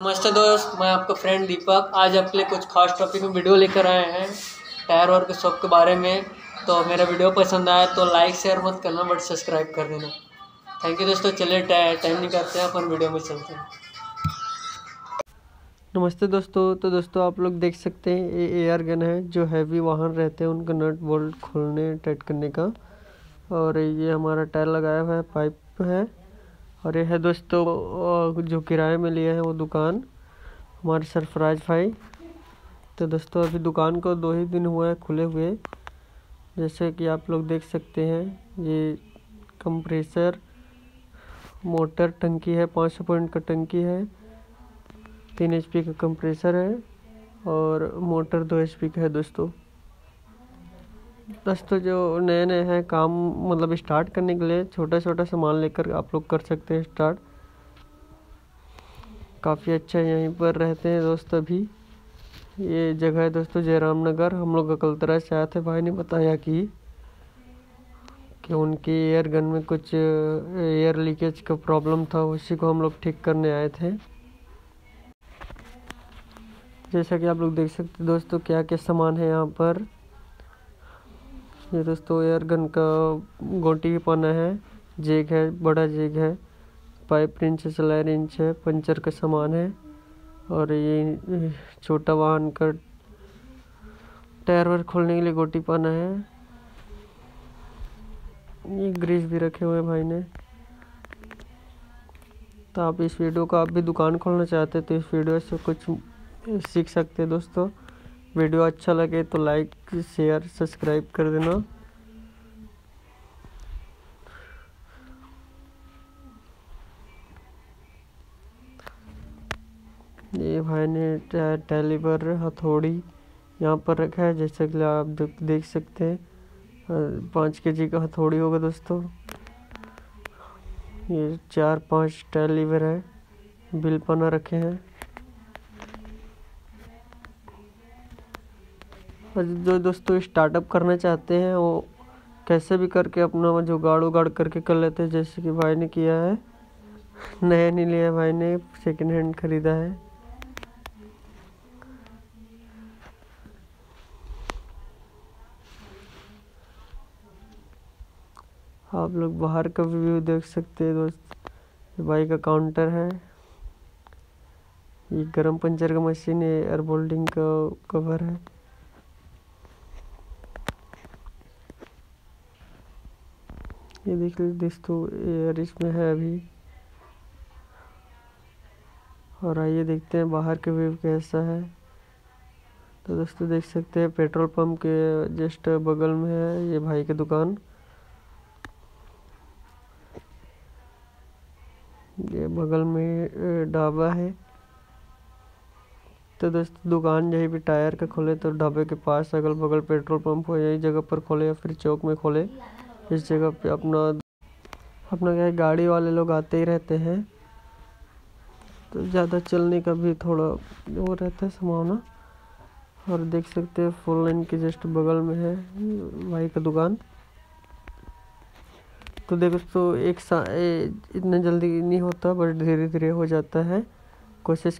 नमस्ते दोस्त, मैं आपका फ्रेंड दीपक। आज आपके लिए कुछ खास टॉपिक में वीडियो लेकर आए हैं, टायर और के शॉप के बारे में। तो मेरा वीडियो पसंद आया तो लाइक शेयर मत करना बट सब्सक्राइब कर देना। थैंक यू दोस्तों, चलिए टाइम नहीं करते हैं, अपन वीडियो में चलते हैं। नमस्ते दोस्तों तो दोस्तों आप लोग देख सकते हैं, ये एयर गन है, जो हैवी वाहन रहते हैं, उनका नट बोल्ट खोलने टाइट करने का। और ये हमारा टायर लगाया हुआ है पाइप है। और ये है दोस्तों जो किराए में लिए हैं वो दुकान, हमारे सरफराज भाई। तो दोस्तों, अभी दुकान को दो ही दिन हुआ है खुले हुए। जैसे कि आप लोग देख सकते हैं, ये कंप्रेसर, मोटर टंकी है, पाँच सौ पॉइंट का टंकी है, तीन एचपी का कंप्रेसर है और मोटर दो एचपी का है दोस्तों। दोस्तों जो नए नए हैं, काम मतलब स्टार्ट करने के लिए छोटा छोटा सामान लेकर आप लोग कर सकते हैं स्टार्ट काफ़ी अच्छा यहीं पर रहते हैं दोस्त अभी। ये जगह है दोस्तों जयराम नगर। हम लोग अकलतरा से आए थे, भाई ने बताया कि कि उनकी एयर गन में कुछ एयर लीकेज का प्रॉब्लम था, उसी को हम लोग ठीक करने आए थे। जैसा कि आप लोग देख सकते दोस्तों क्या क्या सामान है यहाँ पर। ये दोस्तों एयर गन का गोटी भी पाना है। जेग है, बड़ा जेग है। पाइप रिंच है सलायर इंच है, पंचर का सामान है। और ये छोटा वाहन का टायर वायर खोलने के लिए गोटी पाना है। ये ग्रीस भी रखे हुए हैं भाई ने। तो आप इस वीडियो का, आप भी दुकान खोलना चाहते हैं तो इस वीडियो से कुछ सीख सकते हैं दोस्तों। वीडियो अच्छा लगे तो लाइक, शेयर, सब्सक्राइब कर देना। ये भाई ने टेलीवर, हथौड़ी यहाँ पर रखा है, जैसे कि आप देख सकते हैं। पाँच के जी का हथौड़ी होगा दोस्तों। ये चार, पाँच टेलीवर है, बिल पना रखे हैं। जो दोस्तों स्टार्टअप करना चाहते हैं, वो कैसे भी करके अपना जो गाड़ उगाड़ करके कर लेते हैं। जैसे कि भाई ने किया है, नया नहीं लिया भाई ने सेकंड हैंड खरीदा है। आप लोग बाहर का व्यू देख सकते हैं दोस्त भाई का काउंटर है। ये गरम पंचर का मशीन है एयर बोल्डिंग का कवर है। ये देख लीजिए दोस्तों एयर इसमें है अभी। और आइए देखते हैं बाहर के व्यू कैसा है। तो दोस्तों, देख सकते हैं पेट्रोल पंप के जस्ट बगल में है ये भाई की दुकान। ये बगल में ढाबा है। तो दोस्तों, दुकान जहीं भी टायर का खोले तो ढाबे के पास अगल बगल पेट्रोल पंप हो, यही जगह पर खोले या फिर चौक में खोले। इस जगह पे अपना अपना क्या गाड़ी वाले लोग आते ही रहते हैं। तो ज़्यादा चलने का भी थोड़ा वो रहता है संभावना। और देख सकते हैं फोर लाइन के जस्ट बगल में है भाई का दुकान। तो देखो तो एक सा इतना जल्दी नहीं होता बट धीरे धीरे हो जाता है। कोशिश